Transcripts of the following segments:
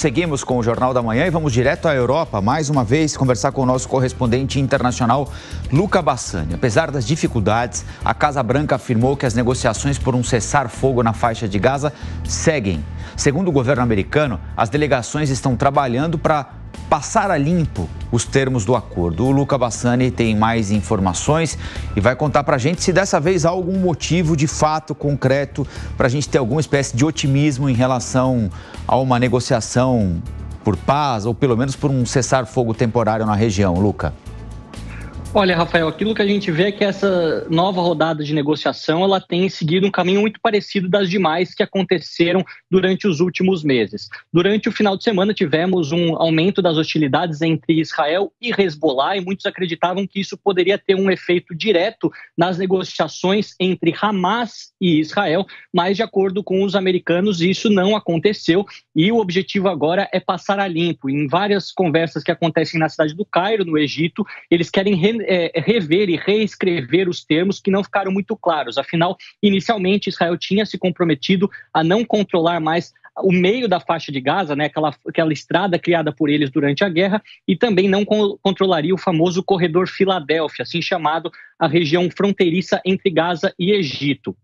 seguimos com o Jornal da Manhã e vamos direto à Europa, mais uma vez, conversar com o nosso correspondente internacional, Luca Bassani. Apesar das dificuldades, a Casa Branca afirmou que as negociações por um cessar-fogo na faixa de Gaza seguem. Segundo o governo americano, as delegações estão trabalhando para passar a limpo os termos do acordo. O Luca Bassani tem mais informações e vai contar para a gente se dessa vez há algum motivo de fato concreto para a gente ter alguma espécie de otimismo em relação a uma negociação por paz ou pelo menos por um cessar-fogo temporário na região, Luca. Olha, Rafael, aquilo que a gente vê é que essa nova rodada de negociação ela tem seguido um caminho muito parecido das demais que aconteceram durante os últimos meses. Durante o final de semana tivemos um aumento das hostilidades entre Israel e Hezbollah e muitos acreditavam que isso poderia ter um efeito direto nas negociações entre Hamas e Israel, mas de acordo com os americanos isso não aconteceu e o objetivo agora é passar a limpo. Em várias conversas que acontecem na cidade do Cairo, no Egito, eles querem é, rever e reescrever os termos que não ficaram muito claros. Afinal, inicialmente, Israel tinha se comprometido a não controlar mais o meio da faixa de Gaza, né, aquela, aquela estrada criada por eles durante a guerra, e também não co controlaria o famoso corredor Filadélfia, assim chamado a região fronteiriça entre Gaza e Egito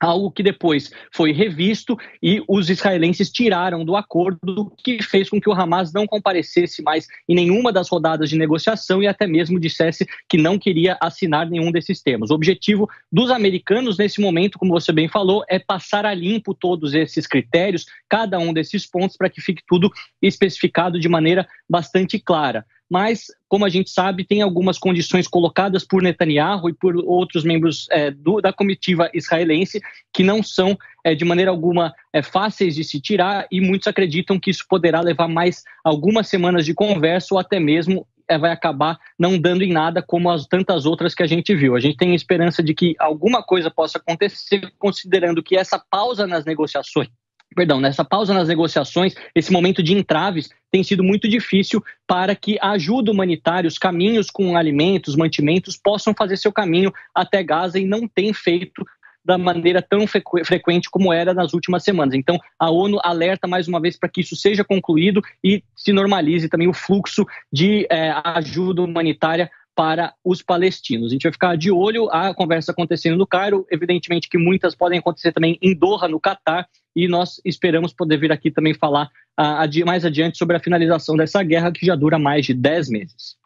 algo que depois foi revisto e os israelenses tiraram do acordo, que fez com que o Hamas não comparecesse mais em nenhuma das rodadas de negociação e até mesmo dissesse que não queria assinar nenhum desses termos. O objetivo dos americanos nesse momento, como você bem falou, é passar a limpo todos esses critérios, cada um desses pontos, para que fique tudo especificado de maneira bastante clara mas, como a gente sabe, tem algumas condições colocadas por Netanyahu e por outros membros é, do, da comitiva israelense que não são, é, de maneira alguma, é, fáceis de se tirar, e muitos acreditam que isso poderá levar mais algumas semanas de conversa ou até mesmo é, vai acabar não dando em nada como as tantas outras que a gente viu. A gente tem esperança de que alguma coisa possa acontecer, considerando que essa pausa nas negociações perdão, nessa pausa nas negociações, esse momento de entraves tem sido muito difícil para que a ajuda humanitária, os caminhos com alimentos, mantimentos, possam fazer seu caminho até Gaza e não tem feito da maneira tão frequente como era nas últimas semanas. Então, a ONU alerta mais uma vez para que isso seja concluído e se normalize também o fluxo de é, ajuda humanitária para os palestinos. A gente vai ficar de olho a conversa acontecendo no Cairo, evidentemente que muitas podem acontecer também em Doha, no Catar, e nós esperamos poder vir aqui também falar uh, mais adiante sobre a finalização dessa guerra que já dura mais de 10 meses.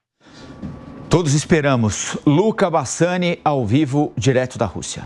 Todos esperamos. Luca Bassani, ao vivo, direto da Rússia.